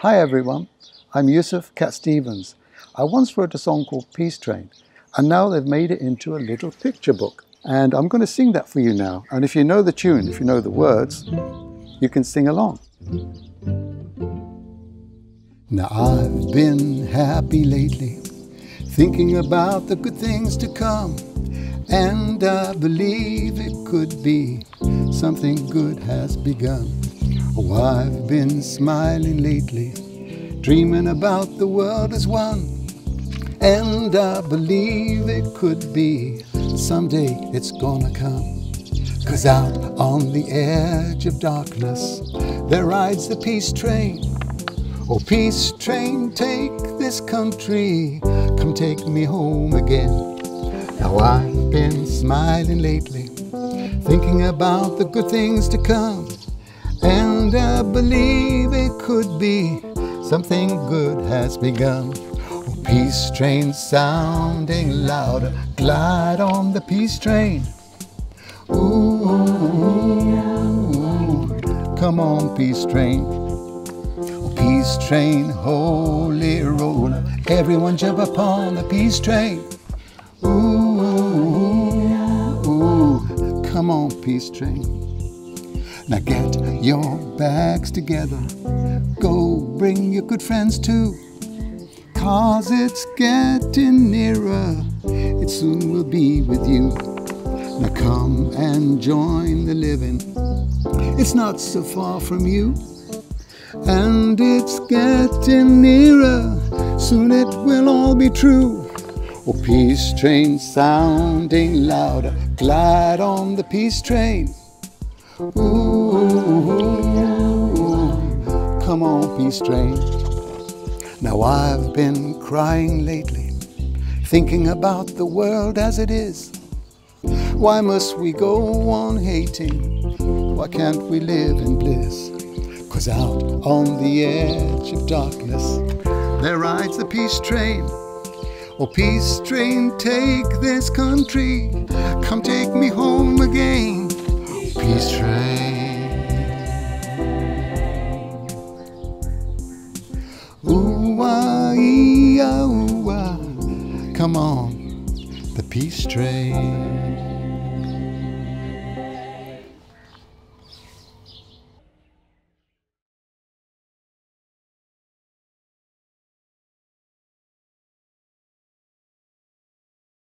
Hi everyone, I'm Yusuf Cat Stevens. I once wrote a song called Peace Train and now they've made it into a little picture book. And I'm going to sing that for you now. And if you know the tune, if you know the words, you can sing along. Now I've been happy lately, thinking about the good things to come. And I believe it could be something good has begun. Oh, I've been smiling lately, dreaming about the world as one. And I believe it could be someday it's gonna come. Cause out on the edge of darkness, there rides the peace train. Oh, peace train, take this country, come take me home again. Now I've been smiling lately, thinking about the good things to come. And I believe it could be something good has begun. Oh, peace train sounding louder, glide on the peace train. Ooh, come on, peace train. Oh, peace train, holy roller, everyone jump upon the peace train. Ooh, Ooh, ooh, come on, peace train. Now get your bags together. Go bring your good friends too. Cause it's getting nearer. It soon will be with you. Now come and join the living. It's not so far from you. And it's getting nearer. Soon it will all be true. Oh, peace train sounding louder. Glide on the peace train. Ooh, come on, peace train. Now I've been crying lately, thinking about the world as it is. Why must we go on hating? Why can't we live in bliss? Cause out on the edge of darkness, there rides the peace train. Oh, peace train, take this country, come take me home again. Ah, ah, ah. Come on, the peace train.